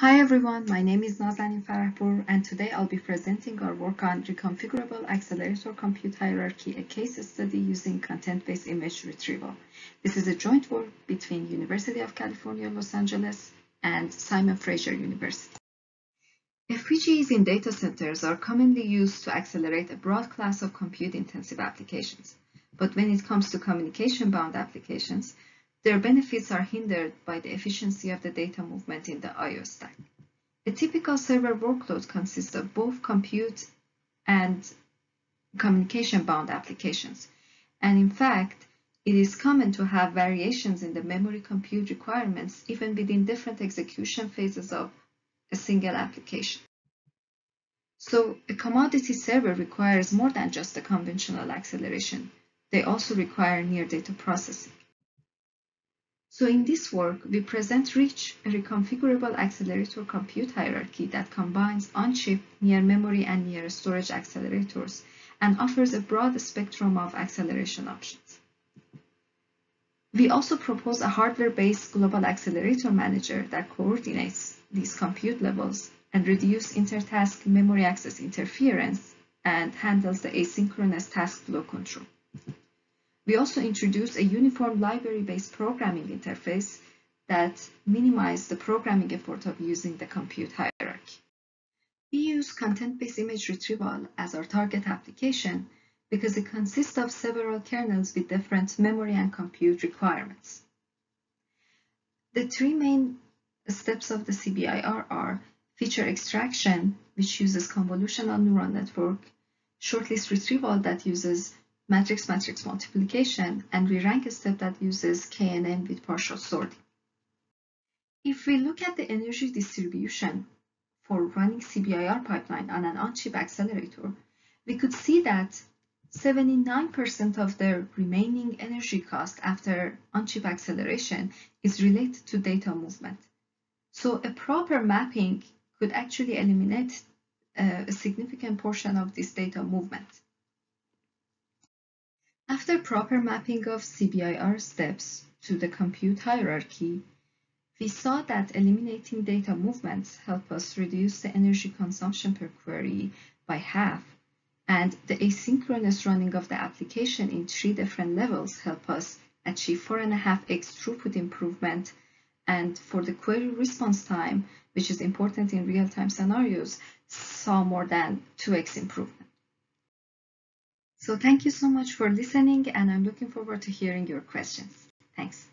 Hi everyone, my name is Nazanin Farahpour and today I'll be presenting our work on reconfigurable accelerator compute hierarchy, a case study using content-based image retrieval. This is a joint work between University of California, Los Angeles and Simon Fraser University. FPGAs in data centers are commonly used to accelerate a broad class of compute-intensive applications. But when it comes to communication-bound applications, their benefits are hindered by the efficiency of the data movement in the I.O. stack. A typical server workload consists of both compute and communication-bound applications. And in fact, it is common to have variations in the memory compute requirements even within different execution phases of a single application. So a commodity server requires more than just a conventional acceleration. They also require near data processing. So in this work, we present ReACH, a reconfigurable accelerator compute hierarchy that combines on-chip, near-memory, and near-storage accelerators and offers a broad spectrum of acceleration options. We also propose a hardware-based global accelerator manager that coordinates these compute levels and reduce intertask memory access interference and handles the asynchronous task flow control. We also introduced a uniform library-based programming interface that minimizes the programming effort of using the compute hierarchy. We use content-based image retrieval as our target application because it consists of several kernels with different memory and compute requirements. The three main steps of the CBIR are feature extraction, which uses convolutional neural network, shortlist retrieval that uses matrix-matrix multiplication, and we rank a step that uses KNN with partial sorting. If we look at the energy distribution for running CBIR pipeline on an on-chip accelerator, we could see that 79% of the remaining energy cost after on-chip acceleration is related to data movement. So a proper mapping could actually eliminate uh, a significant portion of this data movement. After proper mapping of CBIR steps to the compute hierarchy, we saw that eliminating data movements help us reduce the energy consumption per query by half, and the asynchronous running of the application in three different levels help us achieve 4.5x throughput improvement, and for the query response time, which is important in real-time scenarios, saw more than 2x improvement. So thank you so much for listening and I'm looking forward to hearing your questions. Thanks.